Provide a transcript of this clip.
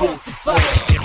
vote the fire.